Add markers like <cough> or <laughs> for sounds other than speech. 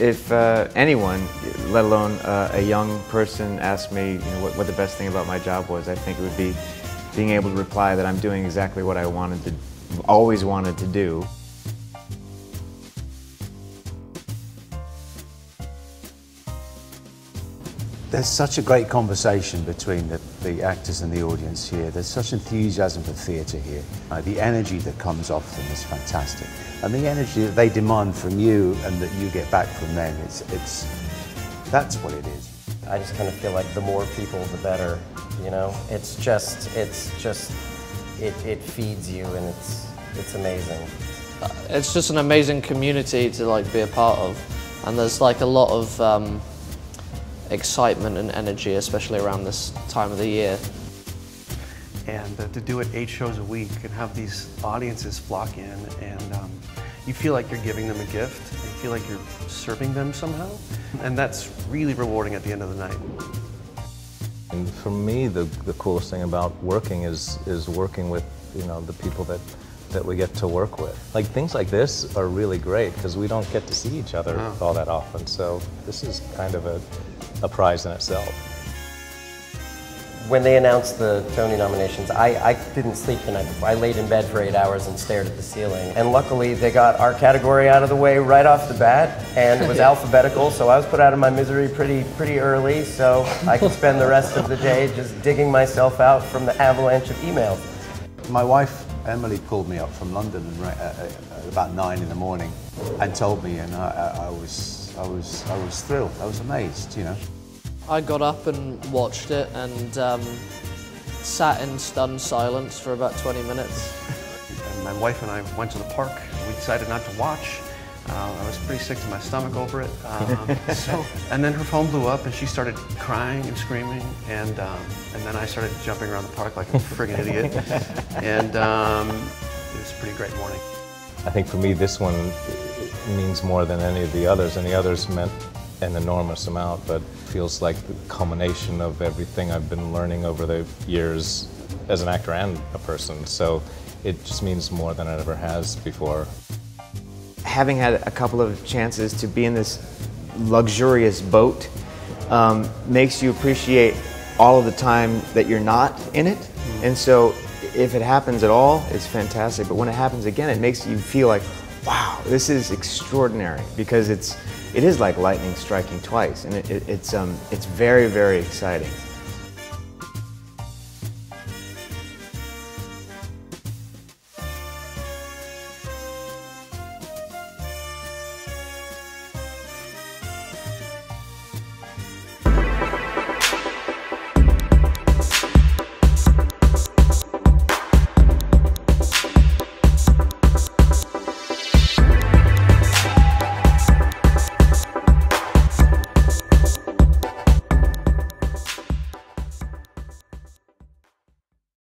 if, uh, anyone, let alone uh, a young person, asked me you know, what, what the best thing about my job was, I think it would be being able to reply that I'm doing exactly what I wanted to, always wanted to do. There's such a great conversation between the, the actors and the audience here. There's such enthusiasm for theatre here. Uh, the energy that comes off them is fantastic. And the energy that they demand from you and that you get back from them, it's, it's, that's what it is. I just kind of feel like the more people, the better, you know? It's just, it's just, it, it feeds you and it's, it's amazing. It's just an amazing community to like be a part of. And there's like a lot of um, excitement and energy, especially around this time of the year. And uh, to do it eight shows a week and have these audiences flock in and um, you feel like you're giving them a gift. You feel like you're serving them somehow. And that's really rewarding at the end of the night. And for me, the, the coolest thing about working is, is working with, you know, the people that, that we get to work with. Like things like this are really great because we don't get to see each other No. all that often. So this is kind of a, a prize in itself. When they announced the Tony nominations, I, I didn't sleep the night before. I laid in bed for eight hours and stared at the ceiling. And luckily, they got our category out of the way right off the bat, and it was <laughs> alphabetical, so I was put out of my misery pretty, pretty early, so I could spend the rest of the day just digging myself out from the avalanche of emails. My wife, Emily, called me up from London and ra- uh, uh, at about nine in the morning and told me, and I, I, I, was, I, was, I was thrilled. I was amazed, you know. I got up and watched it and um, sat in stunned silence for about 20 minutes. And my wife and I went to the park. We decided not to watch. Uh, I was pretty sick to my stomach over it. <laughs> Um, so, and then her phone blew up, and she started crying and screaming, and um, and then I started jumping around the park like a <laughs> friggin' idiot. And um, it was a pretty great morning. I think for me, this one means more than any of the others, and the others meant an enormous amount, but feels like the culmination of everything I've been learning over the years as an actor and a person. So it just means more than it ever has before. Having had a couple of chances to be in this luxurious boat um, makes you appreciate all of the time that you're not in it. And so if it happens at all, it's fantastic. But when it happens again, it makes you feel like, wow, this is extraordinary because it's, it is like lightning striking twice. And it, it, it's, um, it's very, very exciting.